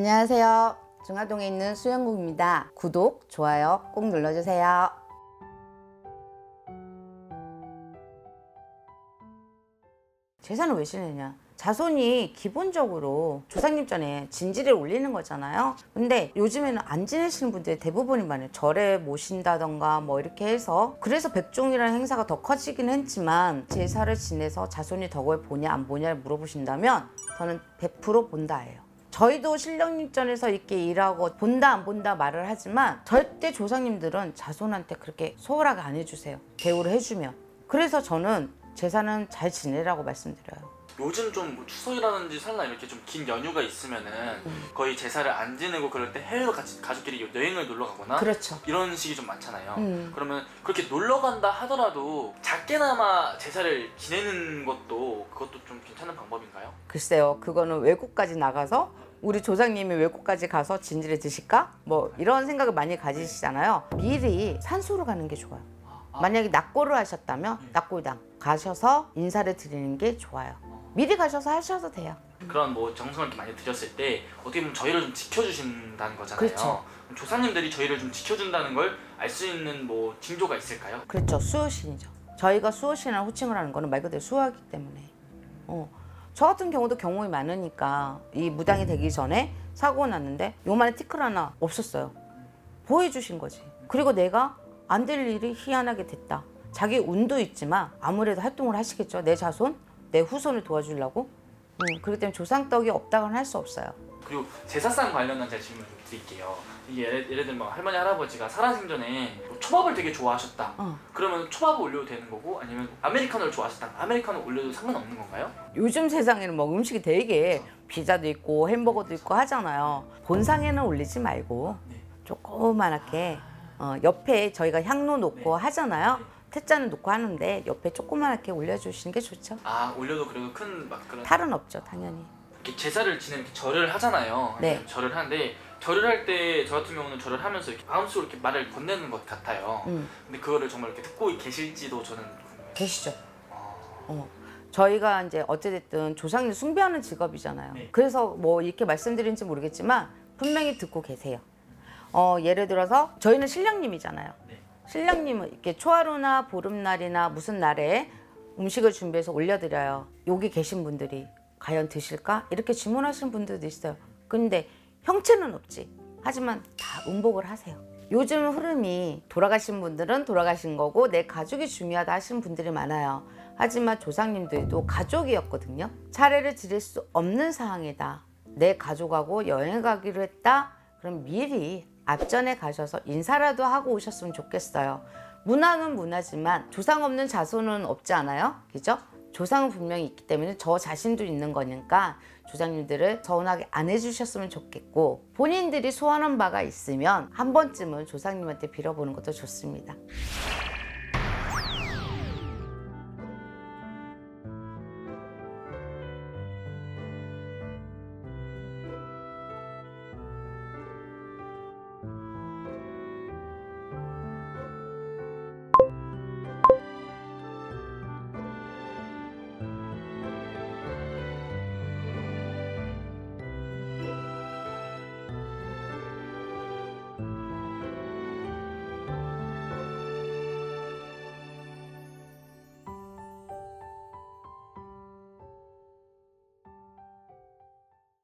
안녕하세요. 중화동에 있는 수영국입니다. 구독, 좋아요 꼭 눌러주세요. 재산을 왜 지내냐? 자손이 기본적으로 조상님 전에 진지를 올리는 거잖아요. 근데 요즘에는 안 지내시는 분들이 대부분이 많아요. 절에 모신다던가 뭐 이렇게 해서 그래서 백종이라는 행사가 더 커지긴 했지만 제사를 지내서 자손이 덕을 보냐 안 보냐를 물어보신다면 저는 100% 본다예요. 저희도 신령립전에서 이렇게 일하고 본다 안 본다 말을 하지만 절대 조상님들은 자손한테 그렇게 소홀하게 안 해주세요. 대우를 해주면. 그래서 저는 제사는 잘 지내라고 말씀드려요. 요즘 좀 뭐 추석이라든지 설날 이렇게 좀 긴 연휴가 있으면은 거의 제사를 안 지내고 그럴 때 해외로 같이 가족끼리 여행을 놀러 가거나 그렇죠. 이런 식이 좀 많잖아요. 음. 그러면 그렇게 놀러 간다 하더라도 작게나마 제사를 지내는 것도 그것도 좀 괜찮은 방법인가요? 글쎄요, 그거는 외국까지 나가서 우리 조상님이 외국까지 가서 진지를 드실까? 뭐 이런 생각을 많이 가지시잖아요. 미리 산소로 가는 게 좋아요. 만약에 낙고를 하셨다면 낙고당 가셔서 인사를 드리는 게 좋아요. 미리 가셔서 하셔도 돼요. 그런 뭐 정성을 이렇게 많이 들였을 때 어떻게 보면 저희를 좀 지켜주신다는 거잖아요. 그렇죠. 그럼 조상님들이 저희를 좀 지켜준다는 걸 알 수 있는 뭐 징조가 있을까요? 그렇죠. 수호신이죠. 저희가 수호신이라는 호칭을 하는 거는 말 그대로 수호하기 때문에. 어. 저 같은 경우도 경험이 많으니까 이 무당이 되기 전에 사고가 났는데 요만한 티끌 하나 없었어요. 보여주신 거지. 그리고 내가 안 될 일이 희한하게 됐다. 자기 운도 있지만 아무래도 활동을 하시겠죠. 내 자손, 내 후손을 도와주려고. 음, 그렇기 때문에 조상떡이 없다고는 할 수 없어요. 그리고 제사상 관련한 제가 질문 좀 드릴게요. 이게 예를, 예를 들면 뭐 할머니 할아버지가 살아생전에 뭐 초밥을 되게 좋아하셨다. 어. 그러면 초밥을 올려도 되는 거고 아니면 아메리카노를 좋아하셨다. 아메리카노 올려도 상관없는 건가요? 요즘 세상에는 뭐 음식이 되게 피자도 있고 햄버거도 있고 하잖아요. 본상에는 올리지 말고 네. 조그만하게 어, 옆에 저희가 향로 놓고 하잖아요. 태자는 놓고 하는데 옆에 조그만하게 올려주시는 게 좋죠. 아 올려도 그래도 큰 막 그런 탈은 없죠, 당연히. 이렇게 제사를 지내는 이렇게 절을 하잖아요. 네. 절을 하는데 절을 할 때 저 같은 경우는 절을 하면서 이렇게 마음속으로 이렇게 말을 건네는 것 같아요. 음, 근데 그거를 정말 이렇게 듣고 계실지도 저는. 계시죠. 어, 어. 저희가 이제 어찌됐든 조상님 숭배하는 직업이잖아요. 네. 그래서 뭐 이렇게 말씀드린지 모르겠지만 분명히 듣고 계세요. 어, 예를 들어서 저희는 신령님이잖아요. 네. 신령님은 이렇게 초하루나 보름날이나 무슨 날에 음식을 준비해서 올려드려요. 여기 계신 분들이 과연 드실까? 이렇게 질문하시는 분들도 있어요. 근데 형체는 없지. 하지만 다 음복을 하세요. 요즘 흐름이 돌아가신 분들은 돌아가신 거고 내 가족이 중요하다 하시는 분들이 많아요. 하지만 조상님들도 가족이었거든요. 차례를 지낼 수 없는 상황이다. 내 가족하고 여행 가기로 했다. 그럼 미리 앞전에 가셔서 인사라도 하고 오셨으면 좋겠어요. 문화는 문화지만 조상 없는 자손은 없지 않아요? 그죠? 조상은 분명히 있기 때문에 저 자신도 있는 거니까 조상님들을 서운하게 안 해주셨으면 좋겠고 본인들이 소원한 바가 있으면 한 번쯤은 조상님한테 빌어보는 것도 좋습니다.